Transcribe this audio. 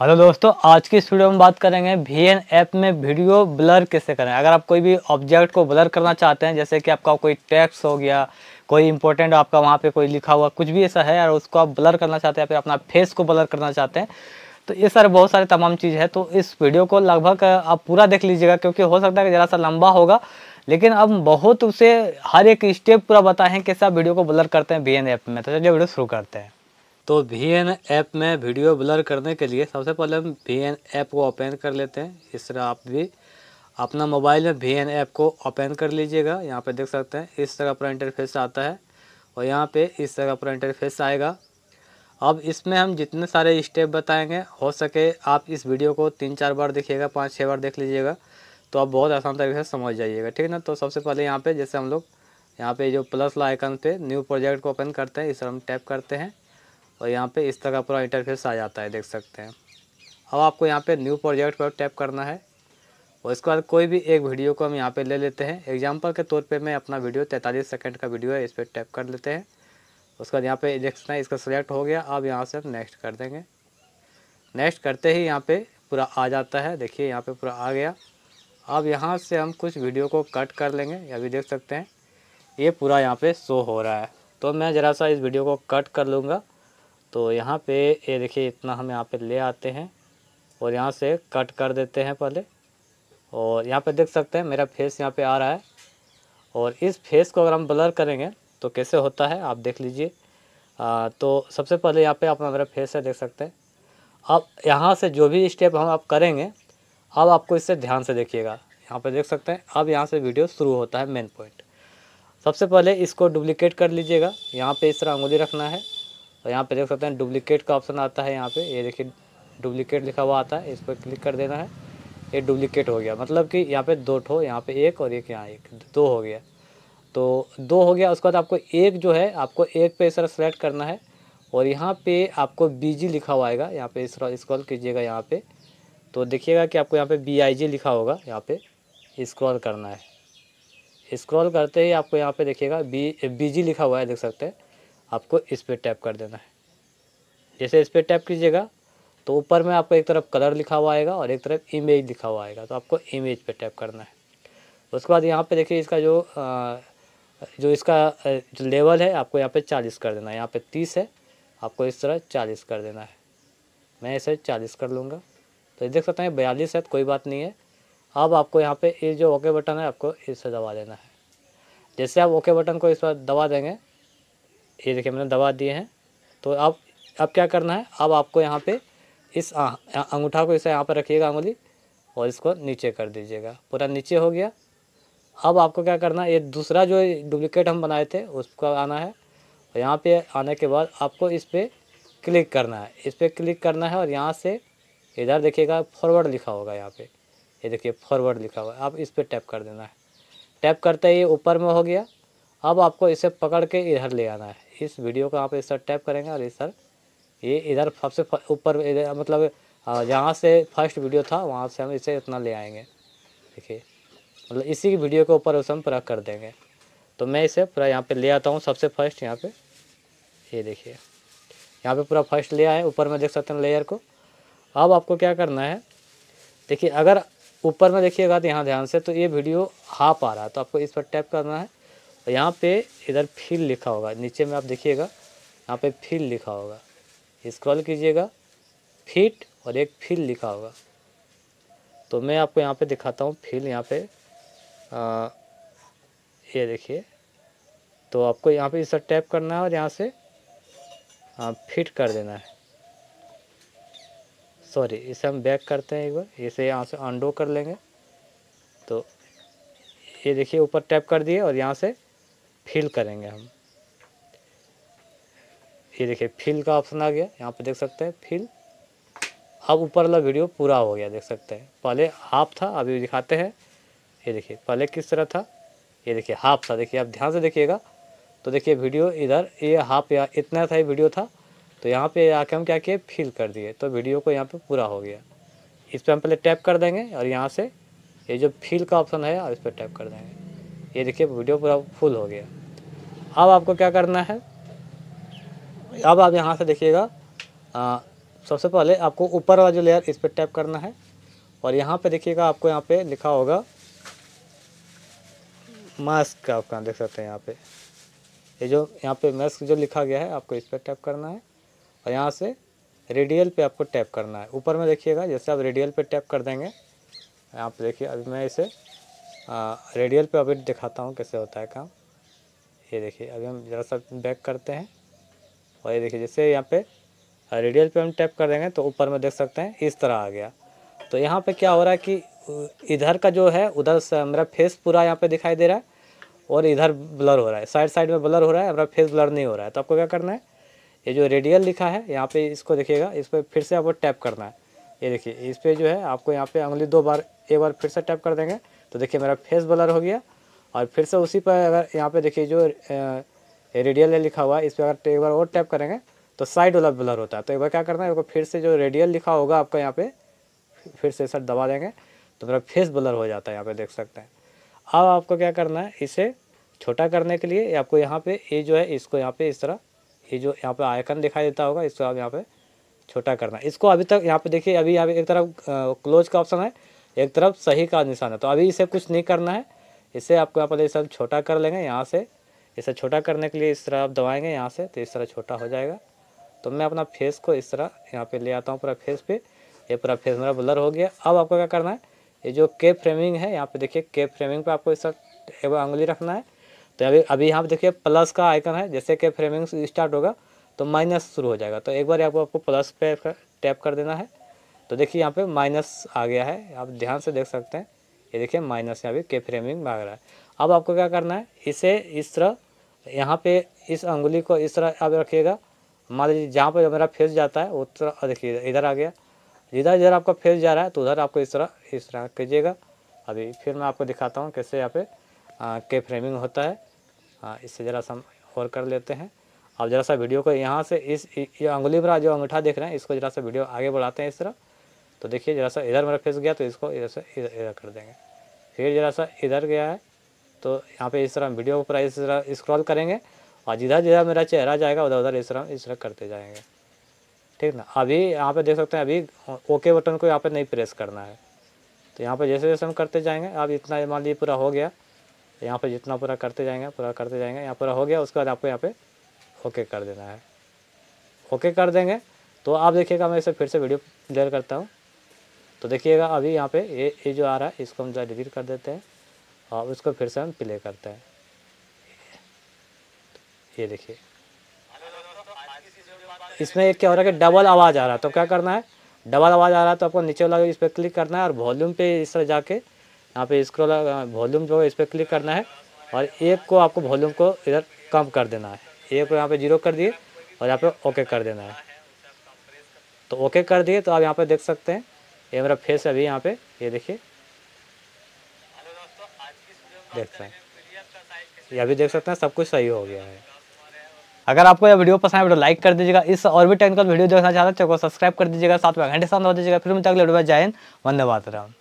Hello दोस्तों, आज की इस वीडियो में बात करेंगे वी ऐप में वीडियो ब्लर कैसे करें। अगर आप कोई भी ऑब्जेक्ट को ब्लर करना चाहते हैं, जैसे कि आपका कोई टैक्स हो गया, कोई इंपॉर्टेंट आपका वहाँ पे कोई लिखा हुआ, कुछ भी ऐसा है, और उसको आप ब्लर करना चाहते हैं, या फिर अपना फेस को ब्लर करना चाहते हैं तो ये सारे बहुत सारे तमाम चीज़ है। तो इस वीडियो को लगभग आप पूरा देख लीजिएगा, क्योंकि हो सकता है कि ज़रा सा लंबा होगा, लेकिन अब बहुत उसे हर एक स्टेप पूरा बताएँ कैसे आप वीडियो को ब्लर करते हैं वी ऐप में। तो चलिए वीडियो शुरू करते हैं। तो वी ऐप में वीडियो ब्लर करने के लिए सबसे पहले हम वी ऐप को ओपन कर लेते हैं। इस तरह आप भी अपना मोबाइल में वी ऐप को ओपन कर लीजिएगा। यहाँ पे देख सकते हैं, इस तरह पूरा इंटरफेस आता है और यहाँ पे इस तरह पूरा इंटरफेस आएगा। अब इसमें हम जितने सारे स्टेप बताएँगे, हो सके आप इस वीडियो को तीन चार बार देखिएगा पाँच छः बार देख लीजिएगा तो आप बहुत आसान तरीके से समझ जाइएगा, ठीक है ना? तो सबसे पहले यहाँ पे जैसे हम लोग, यहाँ पे जो प्लस लाइकन पे न्यू प्रोजेक्ट को ओपन करते हैं, इस तरह हम टैप करते हैं। और यहाँ पे इस तरह का पूरा इंटरफेस आ जाता है, देख सकते हैं। अब आपको यहाँ पे न्यू प्रोजेक्ट पर टैप करना है। और इसके बाद कोई भी एक वीडियो को हम यहाँ पे ले लेते हैं। एग्जांपल के तौर पे मैं अपना वीडियो तैंतालीस सेकंड का वीडियो है, इस पर टैप कर लेते हैं। उसके बाद यहाँ पे देखना है, इसका सिलेक्ट हो गया। अब यहाँ से हम नेक्स्ट कर देंगे। नेक्स्ट करते ही यहाँ पे पूरा आ जाता है। देखिए, यहाँ पे पूरा आ गया। अब यहाँ से हम कुछ वीडियो को कट कर लेंगे। अभी देख सकते हैं। ये पूरा यहाँ पर शो हो रहा है। तो मैं ज़रा सा इस वीडियो को कट कर लूँगा। तो यहाँ पे, ये देखिए, इतना हम यहाँ पे ले आते हैं और यहाँ से कट कर देते हैं पहले। और यहाँ पे देख सकते हैं, मेरा फेस यहाँ पे आ रहा है। और इस फेस को अगर हम ब्लर करेंगे तो कैसे होता है, आप देख लीजिए। तो सबसे पहले यहाँ पे अपना मेरा फेस है, देख सकते हैं। अब यहाँ से जो भी स्टेप हम आप करेंगे, अब आपको इससे ध्यान से देखिएगा। यहाँ पे देख सकते हैं, अब यहाँ से वीडियो शुरू होता है मेन पॉइंट सबसे पहले इसको डुप्लीकेट कर लीजिएगा। यहाँ पे इस तरह उंगली रखना है। और यहाँ पे देख सकते हैं डुप्लीकेट का ऑप्शन आता है यहाँ पे। ये देखिए डुप्लीकेट लिखा हुआ आता है, इस पर क्लिक कर देना है। ये डुप्लीकेट हो गया। मतलब कि यहाँ पे दो ठो, यहाँ पे एक और एक यहाँ एक, दो हो गया। तो दो हो गया, उसके बाद आपको एक जो है, आपको एक पे इस तरह सेलेक्ट करना है। और यहाँ पे आपको बीजी लिखा हुआ आएगा। यहाँ पे स्क्रॉल कीजिएगा यहाँ पे। तो देखिएगा कि आपको यहाँ पे बी लिखा होगा। यहाँ पे स्क्रॉल करना है। स्क्रॉल करते ही आपको यहाँ पे देखिएगा बी बी जी लिखा हुआ है, देख सकते हैं। आपको इस पर टैप कर देना है। जैसे इस पर टैप कीजिएगा तो ऊपर में आपको एक तरफ़ कलर लिखा हुआ आएगा और एक तरफ़ इमेज लिखा हुआ आएगा तो आपको इमेज पे टैप करना है। उसके बाद यहाँ पे देखिए इसका जो जो इसका जो लेवल है, आपको यहाँ पे चालीस कर देना है। यहाँ पे तीस है, आपको इस तरह चालीस कर देना है। मैं इसे चालीस कर लूँगा। तो देख सकते हैं, बयालीस है तो कोई बात नहीं है। अब आपको यहाँ पे ये जो ओके बटन है, आपको इसे दबा देना है। जैसे आप ओके बटन को इस पर दबा देंगे ये देखिए, मैंने दबा दिए हैं। तो अब अब क्या करना है? अब आपको यहाँ पे इस अंगूठा को इसे यहाँ पर रखिएगा अंगुली और इसको नीचे कर दीजिएगा। पूरा नीचे हो गया। अब आपको क्या करना है? ये दूसरा जो डुप्लीकेट हम बनाए थे, उसको आना है। और यहाँ पे आने के बाद आपको इस पर क्लिक करना है। इस पर क्लिक करना है और यहाँ से इधर देखिएगा, फॉरवर्ड लिखा होगा यहाँ पे। ये देखिए, फॉरवर्ड लिखा हुआ है। आप इस पर टैप कर देना है। टैप करते ही ऊपर में हो गया। अब आपको इसे पकड़ के इधर ले आना है। इस वीडियो को आप इस तरह टैप करेंगे और इस तरह ये इधर सबसे ऊपर मतलब जहाँ से फ़र्स्ट वीडियो था, वहाँ से हम इसे इतना ले आएँगे। देखिए मतलब इसी की वीडियो के ऊपर उसे हम पूरा कर देंगे। तो मैं इसे पूरा यहाँ पे ले आता हूँ सबसे फ़र्स्ट यहाँ पे। ये देखिए, यहाँ पे पूरा फ़र्स्ट ले आए, ऊपर में देख सकते हैं लेयर को। अब आपको क्या करना है, देखिए, अगर ऊपर में देखिएगा तो यहाँ ध्यान से तो ये वीडियो हाफ़ आ रहा है। तो आपको इस पर टैप करना है। और यहाँ पे इधर फील लिखा होगा। नीचे में आप देखिएगा यहाँ पे फिल लिखा होगा। स्क्रॉल कीजिएगा फिट और एक फील लिखा होगा। तो मैं आपको यहाँ पे दिखाता हूँ फील यहाँ पे आ, ये देखिए। तो आपको यहाँ पे इस टैप करना है और यहाँ से आ, फिट कर देना है। सॉरी इसे हम बैक करते हैं एक बार। इसे यहाँ से अंडो कर लेंगे। तो ये देखिए ऊपर टैप कर दिए और यहाँ से फिल करेंगे हम। ये देखिए फिल का ऑप्शन आ गया। यहाँ पे देख सकते हैं फिल अब ऊपर वाला वीडियो पूरा हो गया, देख सकते हैं। पहले हाफ़ था, अभी दिखाते हैं। ये देखिए, पहले किस तरह था? ये देखिए हाफ़ था। देखिए, आप ध्यान से देखिएगा। तो देखिए वीडियो इधर, ये हाफ़ या इतना था, ये वीडियो था। तो यहाँ पे आके हम क्या किए? फिल कर दिए। तो वीडियो को यहाँ पे पूरा हो गया। इस पर हम पहले टैप कर देंगे और यहाँ से ये जो फिल का ऑप्शन है और इस पर टैप कर देंगे। ये देखिए वीडियो पूरा फुल हो गया। अब आपको क्या करना है? अब आप यहाँ से देखिएगा सबसे पहले आपको ऊपर वाला जो लेयर इस पर टैप करना है। और यहाँ पे देखिएगा, आपको यहाँ पे लिखा होगा मास्क आपका, देख सकते हैं यहाँ पे। ये जो, यहाँ पे मास्क जो लिखा गया है, आपको इस पर टैप करना है। और यहाँ से रेडियल पे आपको टैप करना है। ऊपर में देखिएगा, जैसे आप रेडियल पे टैप कर देंगे, यहाँ पे देखिए, अभी मैं इसे रेडियल पे अभी दिखाता हूँ कैसे होता है काम। ये देखिए, अभी हम ज़रा सा बैक करते हैं। और ये देखिए, जैसे यहाँ पे रेडियल पे हम टैप कर देंगे तो ऊपर में देख सकते हैं, इस तरह आ गया। तो यहाँ पे क्या हो रहा है कि इधर का जो है, उधर से मेरा फेस पूरा यहाँ पे दिखाई दे रहा है और इधर ब्लर हो रहा है। साइड साइड में ब्लर हो रहा है, मेरा फेस ब्लर नहीं हो रहा है। तो आपको क्या करना है? ये जो रेडियल लिखा है, यहाँ पे इसको देखिएगा, इस पर फिर से आपको टैप करना है। ये देखिए, इस पर जो है, आपको यहाँ पे उंगली दो बार, एक बार फिर से टैप कर देंगे। तो देखिए मेरा फेस ब्लर हो गया और फिर से उसी पर अगर यहाँ पे देखिए जो रेडियल लिखा हुआ है इस पर अगर एक बार और टैप करेंगे तो साइड वाला ब्लर होता है। तो एक बार क्या करना है फिर से जो रेडियल लिखा होगा आपका यहाँ पे, फिर से सर दबा देंगे तो मेरा फेस ब्लर हो जाता है, यहाँ पे देख सकते हैं। अब आपको क्या करना है, इसे छोटा करने के लिए आपको यहाँ पे, ये जो है, इसको यहाँ पे इस तरह, ये जो यहाँ पे आयकन दिखाई देता होगा, इसको आप यहाँ पे छोटा करना इसको अभी तक यहाँ पे देखिए, अभी यहाँ पे एक तरफ़ क्लोज का ऑप्शन है एक तरफ़ सही का निशान है। तो अभी इसे कुछ नहीं करना है। इसे आपको यहाँ पर सब छोटा कर लेंगे, यहाँ से। इसे छोटा करने के लिए इस तरह आप दबाएँगे यहाँ से तो इस तरह छोटा हो जाएगा। तो मैं अपना फेस को इस तरह यहाँ पे ले आता हूँ पूरा फेस पे। ये पूरा फेस मेरा ब्लर हो गया। अब आपको क्या करना है? ये जो केप फ्रेमिंग है, यहाँ पे देखिए केप फ्रेमिंग पे आपको इस तरह उंगली रखना है। तो अभी अभी यहाँ पे देखिए प्लस का आइकन है। जैसे के फ्रेमिंग स्टार्ट होगा तो माइनस शुरू हो जाएगा। तो एक बार आपको आपको प्लस पे टैप कर देना है। तो देखिए यहाँ पे माइनस आ गया है। आप ध्यान से देख सकते हैं। ये देखिए माइनस यहाँ पे के फ्रेमिंग भाग रहा है। अब आपको क्या करना है? इसे इस तरह यहाँ पे इस अंगुली को इस तरह आप रखिएगा। मान लीजिए जहाँ पर मेरा फेस जाता है, उस तरह देखिए इधर आ गया। जिधर जिधर आपका फेस जा रहा है तो उधर आपको इस तरह इस तरह कीजिएगा। अभी फिर मैं आपको दिखाता हूँ कैसे यहाँ पे के फ्रेमिंग होता है। इससे ज़रा सा हम और कर लेते हैं। अब ज़रा सा वीडियो को यहाँ से इस ये अंगुली पर जो अंगूठा देख रहे हैं, इसको ज़रा सा वीडियो आगे बढ़ाते हैं इस तरह। तो देखिए ज़रा सा इधर मेरा फेस गया तो इसको इधर से इधर इधर कर देंगे। फिर ज़रा सा इधर गया है तो यहाँ पे इस तरह वीडियो पूरा इस तरह स्क्रॉल करेंगे और जिधर जिधर मेरा चेहरा जाएगा, उधर उधर इस तरह इस तरह करते जाएँगे। ठीक ना? अभी यहाँ पे देख सकते हैं, अभी ओके बटन को यहाँ पे नहीं प्रेस करना है। तो यहाँ पे जैसे जैसे हम करते जाएँगे, अब इतना मान लीजिए पूरा हो गया। यहाँ पे जितना पूरा करते जाएँगे, पूरा करते जाएँगे, यहाँ पूरा हो गया, उसके बाद आपको यहाँ पे ओके कर देना है। ओके कर देंगे तो आप देखिएगा, मैं इसे फिर से वीडियो क्लियर करता हूँ। तो देखिएगा, अभी यहाँ पे ये ये जो आ रहा है, इसको हम जो डिलीट कर देते हैं और उसको फिर से हम प्ले करते हैं। ये देखिए। इसमें एक क्या हो रहा है कि डबल आवाज़ आ रहा है तो क्या करना है? डबल आवाज़ आ रहा है तो आपको नीचे वाला इस पर क्लिक करना है और वॉल्यूम पे इस तरह जाके यहाँ पे स्क्रॉल वॉल्यूम जो है इस पर क्लिक करना है और एक को आपको वॉल्यूम को इधर कम कर देना है। एक को यहाँ पे ज़ीरो कर दिए और यहाँ पे ओके कर देना है। तो ओके कर दिए तो आप यहाँ पे देख सकते हैं। ये मेरा फेस अभी यहाँ पे, ये देखिए। देख सकते हैं। ये अभी देख सकते हैं, सब कुछ सही हो गया है। अगर आपको यह वीडियो पसंद है तो लाइक कर दीजिएगा। इस और भी टेक्निकल वीडियो देखना चाहते हैं को सब्सक्राइब कर दीजिएगा। साथ में घंटे साथ दीजिएगा। फिर मुझे अगले वीडियो में जय हिंद। वंदे मातरम।